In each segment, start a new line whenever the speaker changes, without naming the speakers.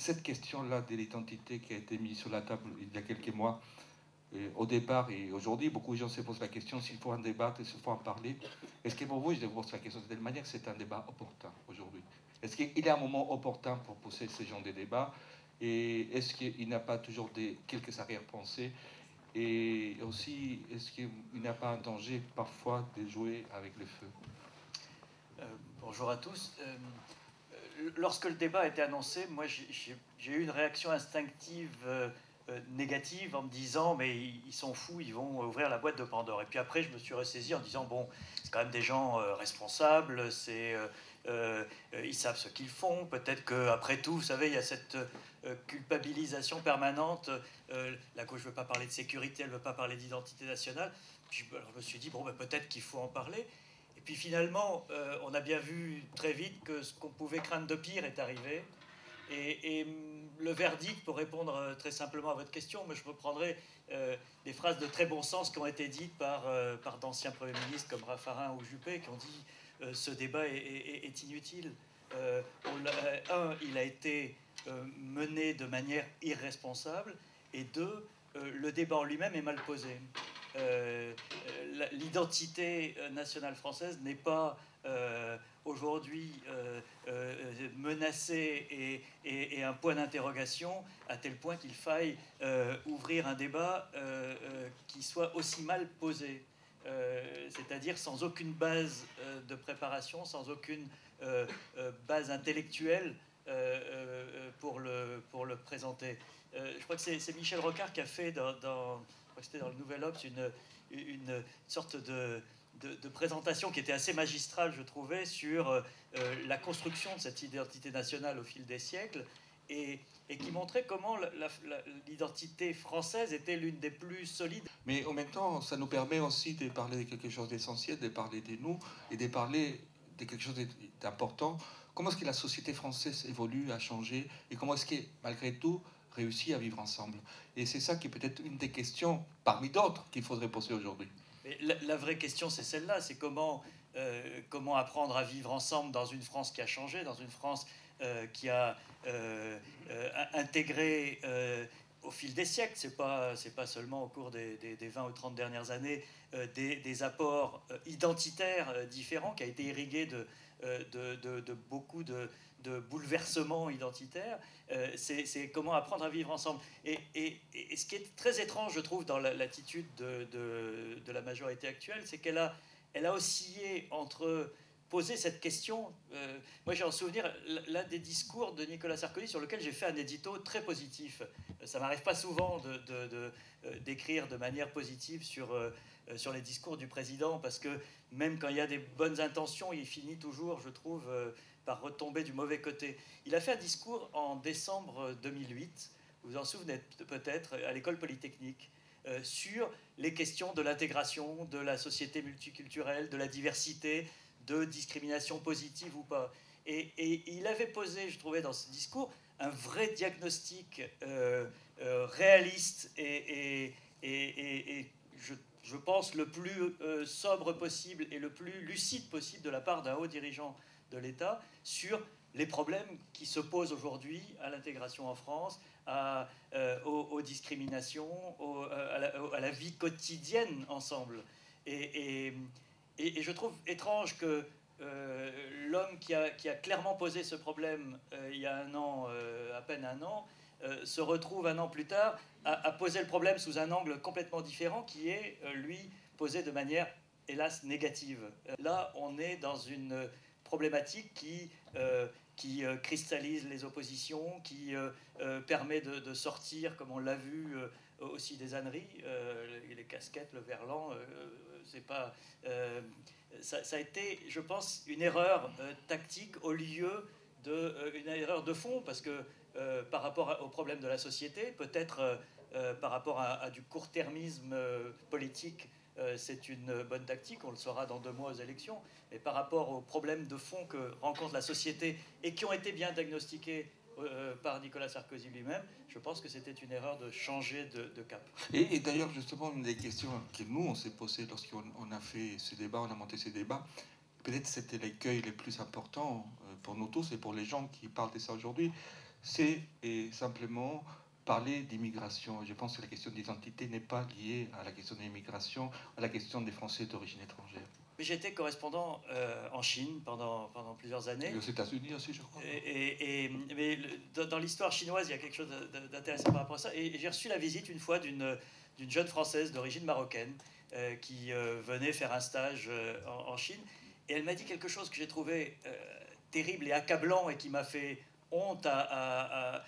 cette question-là de l'identité qui a été mise sur la table il y a quelques mois, au départ et aujourd'hui, beaucoup de gens se posent la question s'il faut en débattre, s'il faut en parler. Est-ce que pour vous, je pose la question de telle manière que c'est un débat opportun aujourd'hui? Est-ce qu'il y a un moment opportun pour poser ce genre de débat? Et est-ce qu'il n'y a pas toujours quelques arrière-pensées? Et aussi, est-ce qu'il n'y a pas un danger parfois de jouer avec le feu?
Euh, Bonjour à tous. Euh, lorsque le débat a été annoncé, moi j'ai eu une réaction instinctive. Euh, euh, négative en me disant mais ils sont fous, ils vont ouvrir la boîte de Pandore. Et puis après, je me suis ressaisi en disant bon, c'est quand même des gens euh, responsables, c'est ils savent ce qu'ils font. Peut-être qu'après tout, vous savez, il y a cette culpabilisation permanente. la gauche ne veut pas parler de sécurité, elle ne veut pas parler d'identité nationale. Puis, je me suis dit bon, ben, peut-être qu'il faut en parler. Et puis finalement, on a bien vu très vite que ce qu'on pouvait craindre de pire est arrivé. Et, le verdict, pour répondre euh, très simplement à votre question, mais je reprendrai euh, des phrases de très bon sens qui ont été dites par, euh, par d'anciens premiers ministres comme Raffarin ou Juppé, qui ont dit ce débat est, inutile. un, il a été mené de manière irresponsable, et deux, le débat en lui-même est mal posé. L'identité nationale française n'est pas aujourd'hui euh, euh, menacé et, un point d'interrogation à tel point qu'il faille euh, ouvrir un débat qui soit aussi mal posé. c'est-à-dire sans aucune base de préparation, sans aucune base intellectuelle pour, le, pour le présenter. je crois que c'est Michel Rocard qui a fait dans, dans le Nouvel Obs une, une sorte de, de, présentation qui était assez magistrale, je trouvais, sur euh, la construction de cette identité nationale au fil des siècles et, qui montrait comment l'identité française était l'une des plus solides.
Mais en même temps, ça nous permet aussi de parler de quelque chose d'essentiel, de parler de nous et de parler de quelque chose d'important. Comment est-ce que la société française évolue, a changé et comment est-ce que, malgré tout, réussit à vivre ensemble. Et c'est ça qui est peut-être une des questions, parmi d'autres, qu'il faudrait poser aujourd'hui.
La, vraie question, c'est celle-là, c'est comment, euh, comment apprendre à vivre ensemble dans une France qui a changé, dans une France euh, qui a euh, intégré au fil des siècles, c'est pas pas seulement au cours des, des, 20 ou 30 dernières années, des, apports identitaires différents qui a été irrigué de, de beaucoup de, de bouleversement identitaire, euh, c'est comment apprendre à vivre ensemble. Et, ce qui est très étrange, je trouve, dans l'attitude de, la majorité actuelle, c'est qu'elle a, elle a oscillé entre poser cette question. Euh, moi, j'ai en souvenir l'un des discours de Nicolas Sarkozy sur lequel j'ai fait un édito très positif. Ça m'arrive pas souvent de, d'écrire de, manière positive sur, euh, sur les discours du président, parce que même quand il y a des bonnes intentions, il finit toujours, je trouve, par retomber du mauvais côté. Il a fait un discours en décembre 2008, vous vous en souvenez peut-être, à l'école polytechnique, euh, sur les questions de l'intégration, de la société multiculturelle, de la diversité, de discrimination positive ou pas. Et, il avait posé, je trouvais, dans ce discours, un vrai diagnostic euh, euh, réaliste et, et je, pense le plus sobre possible et le plus lucide possible de la part d'un haut dirigeant de l'État sur les problèmes qui se posent aujourd'hui à l'intégration en France, à, euh, aux, discriminations, euh, à, la, vie quotidienne ensemble. Et, et, je trouve étrange que euh, l'homme qui a, clairement posé ce problème il y a un an, à peine un an, se retrouve un an plus tard à, poser le problème sous un angle complètement différent qui est, lui, posé de manière, hélas, négative. Là, on est dans une problématique qui, euh, qui euh, cristallise les oppositions, qui euh, permet de, sortir, comme on l'a vu, aussi des âneries, les casquettes, le verlan, c'est pas. Ça, a été, je pense, une erreur tactique au lieu de une erreur de fond, parce que par rapport au problème de la société, peut-être par rapport à, du court-termisme politique euh, c'est une bonne tactique, on le saura dans deux mois aux élections, mais par rapport aux problèmes de fond que rencontre la société et qui ont été bien diagnostiqués euh, par Nicolas Sarkozy lui-même, je pense que c'était une erreur de changer de, cap.
Et, d'ailleurs, justement, une des questions que nous, on s'est posées lorsqu'on a fait ce débat, on a monté ces débats, peut-être c'était l'écueil le plus important euh, pour nous tous et pour les gens qui parlent de ça aujourd'hui, c'est simplement parler d'immigration. Je pense que la question d'identité n'est pas liée à la question de l'immigration, à la question des Français d'origine étrangère.
J'étais correspondant euh, en Chine pendant, pendant plusieurs années. Et
aux États-Unis aussi, je crois.
Et, mais dans, l'histoire chinoise, il y a quelque chose d'intéressant par rapport à ça. Et j'ai reçu la visite une fois d'une jeune Française d'origine marocaine euh, qui euh, venait faire un stage en, Chine. Et elle m'a dit quelque chose que j'ai trouvé terrible et accablant et qui m'a fait honte à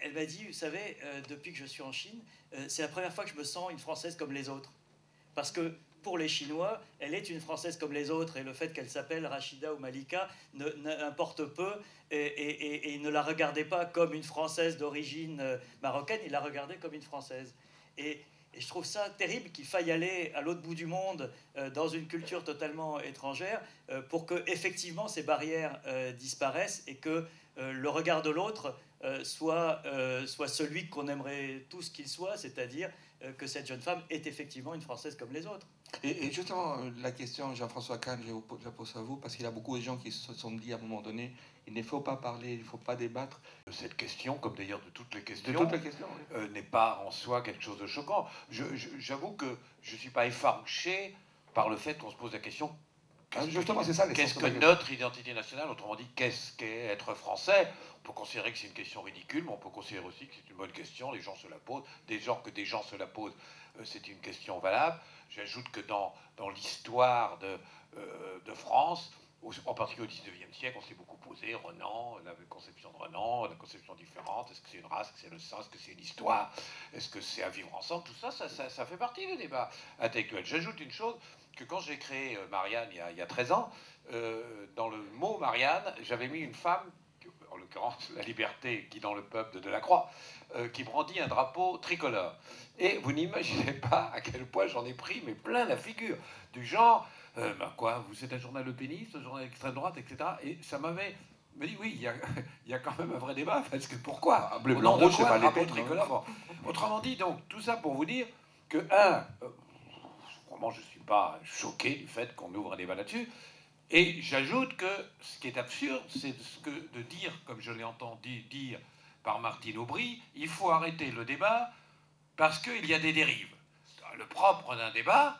elle m'a dit, vous savez, euh, depuis que je suis en Chine, euh, c'est la première fois que je me sens une Française comme les autres. Parce que pour les Chinois, elle est une Française comme les autres, et le fait qu'elle s'appelle Rachida ou Malika n'importe peu, et, ils ne la regardaient pas comme une Française d'origine euh, marocaine, ils la regardaient comme une Française. Et, je trouve ça terrible qu'il faille aller à l'autre bout du monde, dans une culture totalement étrangère, pour que effectivement ces barrières disparaissent et que le regard de l'autre euh, soit, euh, soit celui qu'on aimerait tous qu'il soit, c'est-à-dire euh, que cette jeune femme est effectivement une Française comme les autres.
Et, justement, la question, Jean-François Kahn, je la pose à vous, parce qu'il y a beaucoup de gens qui se sont dit à un moment donné, il ne faut pas parler, il ne faut pas débattre.
Cette question, comme d'ailleurs de toutes les questions, n'est pas en soi quelque chose de choquant. J'avoue que je ne suis pas effarouché par le fait qu'on se pose la question
Justement, c'est ça.
Qu'est-ce que notre identité nationale Autrement dit, qu'est-ce qu'est être français? On peut considérer que c'est une question ridicule, mais on peut considérer aussi que c'est une bonne question. Les gens se la posent. Dès lors que des gens se la posent, euh, c'est une question valable. J'ajoute que dans, dans l'histoire de, euh, de France, en particulier au XIXe siècle, on s'est beaucoup posé, Renan, la conception de Renan, la conception différente, est-ce que c'est une race, est-ce que c'est le sens, est-ce que c'est une histoire, est-ce que c'est à vivre ensemble, tout ça ça, fait partie du débat intellectuel. J'ajoute une chose, que quand j'ai créé euh, Marianne il y, a, il y a 13 ans, euh, dans le mot Marianne, j'avais mis une femme, en l'occurrence la liberté qui dans le peuple de Delacroix, euh, qui brandit un drapeau tricolore. Et vous n'imaginez pas à quel point j'en ai pris, mais plein la figure, du genre, ben quoi, vous êtes un journal de pénis, un journal d'extrême droite, etc. Et ça m'avait me dit oui, il y, a, il y, a, quand même un vrai débat, parce que pourquoi
ah, Bleu, blanc, rouge, c'est pas
les tricolore Autrement dit, donc, tout ça pour vous dire que, un, vraiment, je suis pas choqué du fait qu'on ouvre un débat là-dessus. Et j'ajoute que ce qui est absurde, c'est que de dire, comme je l'ai entendu dire par Martine Aubry, il faut arrêter le débat parce qu'il y a des dérives. Le propre d'un débat,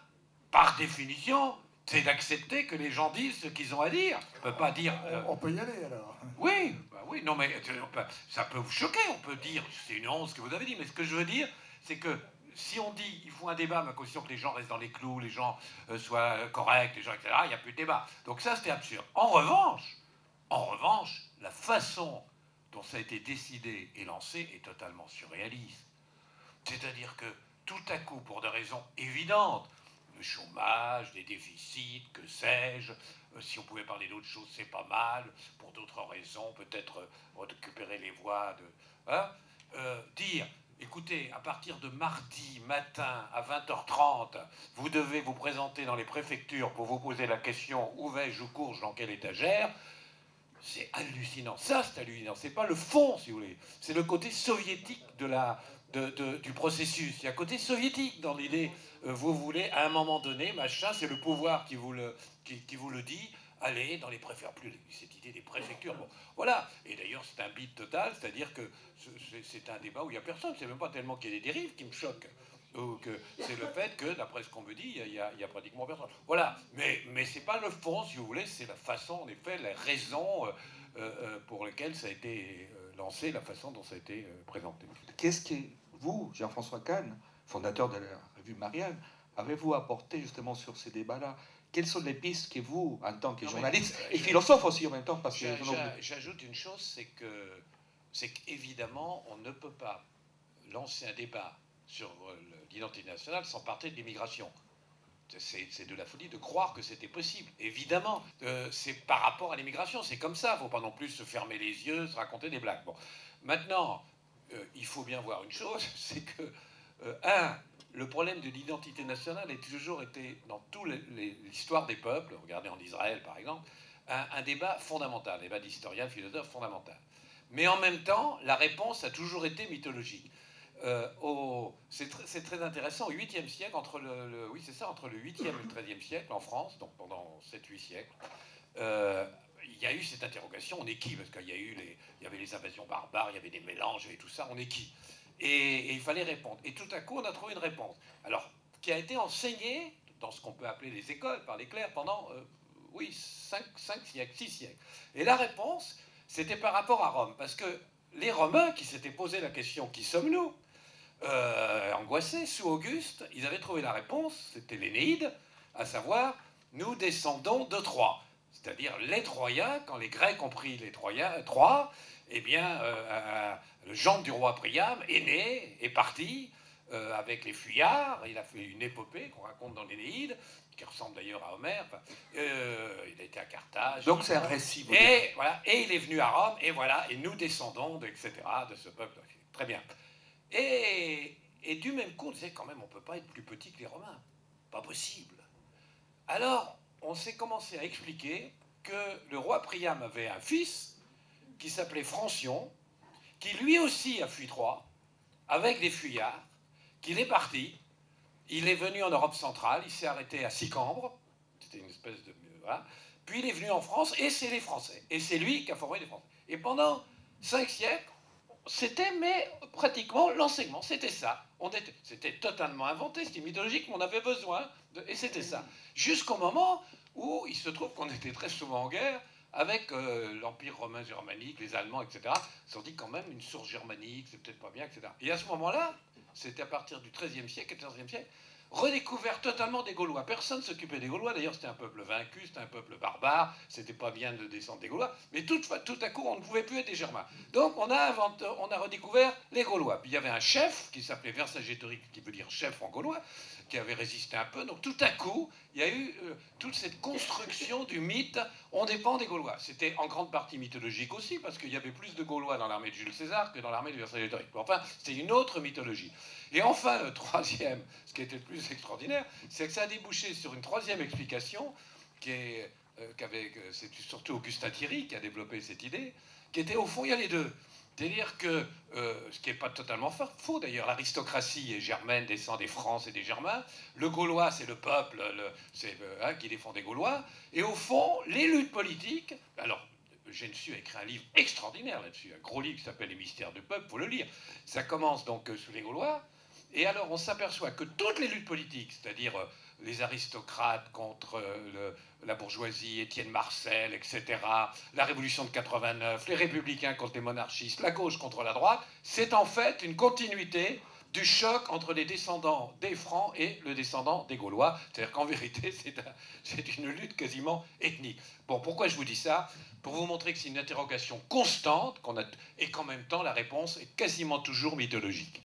par définition, c'est d'accepter que les gens disent ce qu'ils ont à dire.
On peut pas dire. On peut y aller alors.
Oui, bah oui, non mais ça peut vous choquer. On peut dire c'est une honte ce que vous avez dit, mais ce que je veux dire, c'est que si on dit il faut un débat, mais à condition que les gens restent dans les clous, les gens euh, soient euh, corrects, les gens, etc., il n'y a plus de débat. Donc ça, c'était absurde. En revanche, en revanche, la façon dont ça a été décidé et lancé est totalement surréaliste. C'est-à-dire que tout à coup, pour des raisons évidentes, le chômage, les déficits, que sais-je, euh, si on pouvait parler d'autre chose, c'est pas mal, pour d'autres raisons, peut-être récupérer les voix de... Hein, dire Écoutez, à partir de mardi matin à 20h30, vous devez vous présenter dans les préfectures pour vous poser la question où vais-je, où cours dans quelle étagère? C'est hallucinant. Ça, c'est hallucinant. C'est pas le fond, si vous voulez. C'est le côté soviétique de la, du processus. Il y a côté soviétique dans l'idée. Euh, vous voulez, à un moment donné, machin, c'est le pouvoir qui vous le, qui vous le dit aller dans les préfectures, plus cette idée des préfectures. Bon, voilà. Et d'ailleurs, c'est un bide total, c'est-à-dire que c'est un débat où il n'y a personne. C'est même pas tellement qu'il y ait des dérives qui me choquent. que c'est le fait que, d'après ce qu'on me dit, il y, a, pratiquement personne. Voilà. Mais, mais c'est pas le fond, si vous voulez, c'est la façon, en effet, les raisons euh, euh, pour lesquelles ça a été lancé, la façon dont ça a été présenté.
Qu'est-ce que vous, Jean-François Kahn, fondateur de la revue Marianne, avez-vous apporté justement sur ces débats-là? Quelles sont les pistes que vous, en tant que journaliste et philosophe aussi en même temps, parce que
j'ajoute une chose, c'est que c'est qu'évidemment on ne peut pas lancer un débat sur euh, l'identité nationale sans partir de l'immigration. C'est de la folie de croire que c'était possible. Évidemment, euh, c'est par rapport à l'immigration, c'est comme ça. Il ne faut pas non plus se fermer les yeux, se raconter des blagues. Bon, maintenant, euh, il faut bien voir une chose, c'est que un, le problème de l'identité nationale a toujours été, dans toute l'histoire des peuples, regardez en Israël par exemple, un, débat fondamental, un débat d'historien, philosophe fondamental. Mais en même temps, la réponse a toujours été mythologique. Euh, c'est très, intéressant, au 8e siècle, entre le, oui, c'est ça, entre le 8e et le 13e siècle en France, donc pendant 7-8 siècles, euh, il y a eu cette interrogation, on est qui? Parce qu'il y, a eu les, y avait les invasions barbares, il y avait des mélanges, et tout ça, on est qui? Et, il fallait répondre. Et tout à coup, on a trouvé une réponse. Alors, qui a été enseignée dans ce qu'on peut appeler les écoles par les clercs pendant, euh, oui, 5, 5 siècles, 6 siècles. Et la réponse, c'était par rapport à Rome. Parce que les Romains qui s'étaient posé la question qui sommes-nous? Euh, Angoissés, sous Auguste, ils avaient trouvé la réponse, c'était l'Énéide, à savoir nous descendons de Troie. C'est-à-dire les Troyens, quand les Grecs ont pris les Troyens, euh, Troie, eh bien, euh, le gendre du roi Priam est né, est parti avec les fuyards. Il a fait une épopée qu'on raconte dans l'Énéide, qui ressemble d'ailleurs à Homère. il a été à Carthage.
Donc c'est un récit.
Et, voilà, et il est venu à Rome, et voilà, et nous descendons, de, etc., de ce peuple. Très bien. Et, du même coup, on disait quand même, on ne peut pas être plus petit que les Romains. Pas possible. Alors, on s'est commencé à expliquer que le roi Priam avait un fils qui s'appelait Francion, qui lui aussi a fui Troie, avec des fuyards, qu'il est parti. Il est venu en Europe centrale, il s'est arrêté à Sicambre, c'était une espèce de. Voilà. Puis il est venu en France, et c'est les Français. Et c'est lui qui a formé les Français. Et pendant cinq siècles, c'était mais pratiquement l'enseignement, c'était ça. C'était totalement inventé, c'était mythologique, mais on avait besoin, de, et c'était ça. Jusqu'au moment où il se trouve qu'on était très souvent en guerre avec euh, l'Empire romain germanique, les Allemands, etc. Ils se sont dit quand même une source germanique, c'est peut-être pas bien, etc. Et à ce moment-là, c'était à partir du XIIIe siècle, XIVe siècle, redécouvert totalement des Gaulois. Personne ne s'occupait des Gaulois. D'ailleurs, c'était un peuple vaincu, c'était un peuple barbare. C'était pas bien de descendre des Gaulois. Mais tout, tout, à coup, on ne pouvait plus être des Germains. Donc, on a, inventé, on a redécouvert les Gaulois. Puis il y avait un chef qui s'appelait Vercingétorix, qui veut dire chef en gaulois, qui avait résisté un peu. Donc, tout à coup, il y a eu euh, toute cette construction du mythe. On dépend des Gaulois. C'était en grande partie mythologique aussi, parce qu'il y avait plus de Gaulois dans l'armée de Jules César que dans l'armée de Vercingétorix. Enfin, c'était une autre mythologie. Et enfin, le troisième, ce qui était le plus extraordinaire, c'est que ça a débouché sur une troisième explication, qui est, euh, c'est surtout Augustin Thierry qui a développé cette idée, qui était au fond, il y a les deux. C'est-à-dire que, euh, ce qui n'est pas totalement faux d'ailleurs, l'aristocratie est germaine, descend des Francs et des Germains, le Gaulois c'est le peuple le, euh, hein, qui défend des Gaulois, et au fond, les luttes politiques, alors Gensu a écrit un livre extraordinaire là-dessus, un gros livre qui s'appelle Les mystères du peuple, faut le lire. Ça commence donc sous les Gaulois, et alors on s'aperçoit que toutes les luttes politiques, c'est-à-dire euh, les aristocrates contre euh, la bourgeoisie, Étienne Marcel, etc., la révolution de 89, les républicains contre les monarchistes, la gauche contre la droite, c'est en fait une continuité du choc entre les descendants des Francs et le descendant des Gaulois. C'est-à-dire qu'en vérité, c'est une lutte quasiment ethnique. Bon, pourquoi je vous dis ça? Pour vous montrer que c'est une interrogation constante a, et qu'en même temps, la réponse est quasiment toujours mythologique.